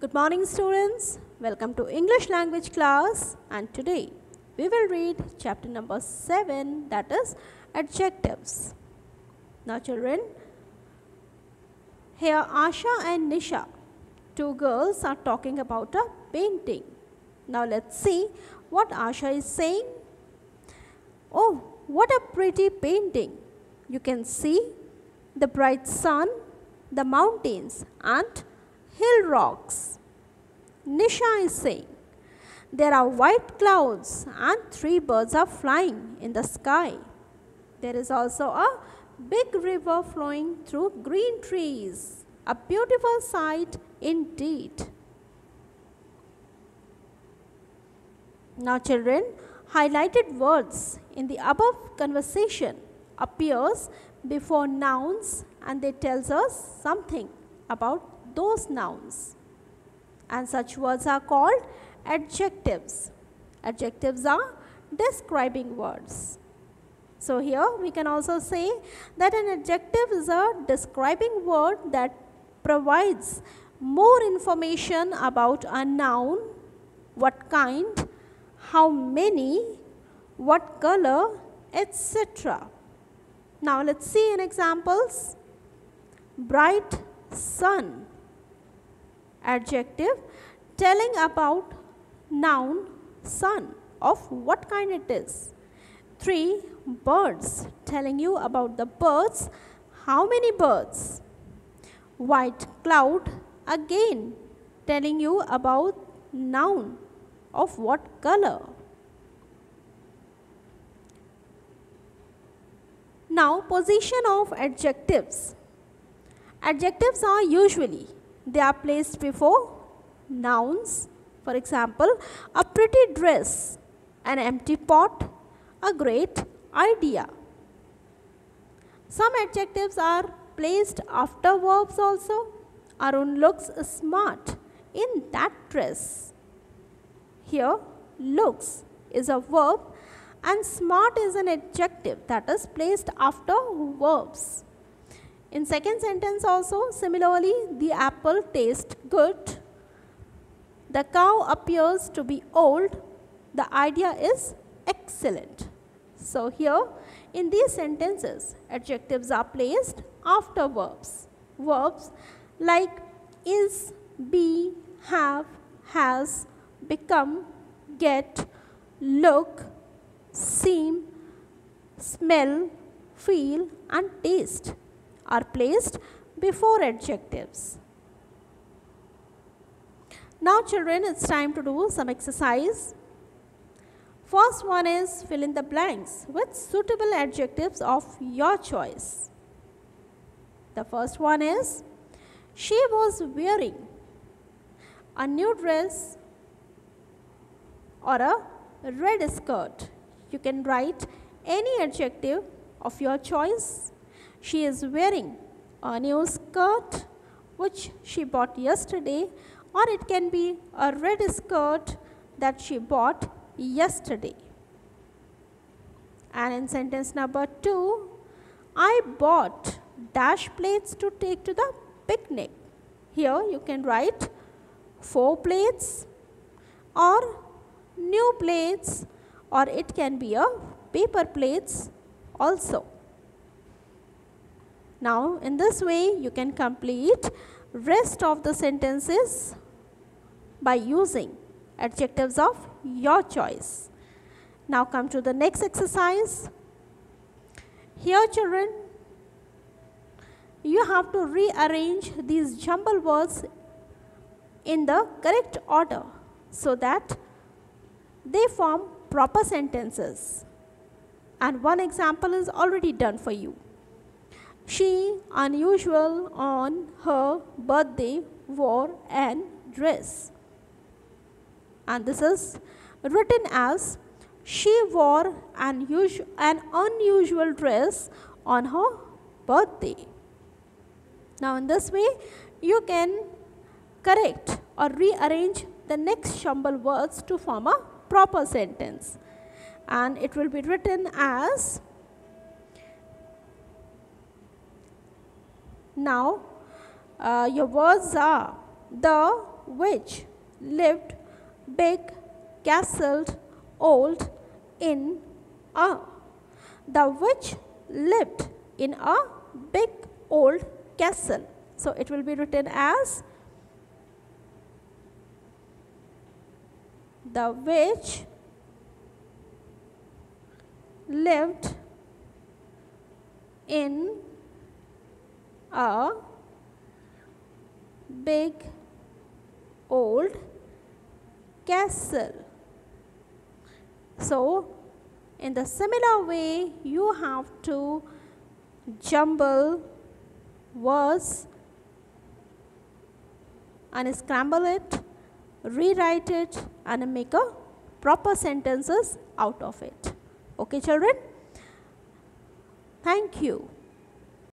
Good morning students. Welcome to English language class and today we will read chapter number 7 that is adjectives. Now children, here Asha and Nisha, two girls are talking about a painting. Now let's see what Asha is saying. Oh, what a pretty painting. You can see the bright sun, the mountains and hill rocks. Nisha is saying, there are white clouds and three birds are flying in the sky. There is also a big river flowing through green trees. A beautiful sight indeed. Now children, highlighted words in the above conversation appears before nouns and they tells us something about those nouns. And such words are called adjectives. Adjectives are describing words. So here we can also say that an adjective is a describing word that provides more information about a noun, what kind, how many, what color, etc. Now let's see in examples. Bright sun. Adjective telling about noun sun of what kind it is. 3. Birds telling you about the birds. How many birds? White cloud again telling you about noun of what color. Now position of adjectives. Adjectives are usually they are placed before nouns. For example, a pretty dress, an empty pot, a great idea. Some adjectives are placed after verbs also. Arun looks smart in that dress. Here, looks is a verb and smart is an adjective that is placed after verbs. In second sentence also similarly the apple tastes good. The cow appears to be old. The idea is excellent. So here in these sentences adjectives are placed after verbs. Verbs like is, be, have, has, become, get, look, seem, smell, feel and taste are placed before adjectives. Now children, it's time to do some exercise. First one is fill in the blanks with suitable adjectives of your choice. The first one is she was wearing a new dress or a red skirt. You can write any adjective of your choice. She is wearing a new skirt which she bought yesterday or it can be a red skirt that she bought yesterday. And in sentence number 2, I bought dash plates to take to the picnic. Here you can write 4 plates or new plates or it can be a paper plates also. Now in this way you can complete rest of the sentences by using adjectives of your choice. Now come to the next exercise. Here children, you have to rearrange these jumble words in the correct order so that they form proper sentences. And one example is already done for you. She, unusual on her birthday, wore an dress. And this is written as she wore an, an unusual dress on her birthday. Now in this way you can correct or rearrange the next jumble words to form a proper sentence and it will be written as now uh, your words are the witch lived big, castled, old in a. The witch lived in a big old castle. So it will be written as the witch lived in a big old castle. So, in the similar way, you have to jumble words and scramble it, rewrite it and make a proper sentences out of it. Okay children? Thank you.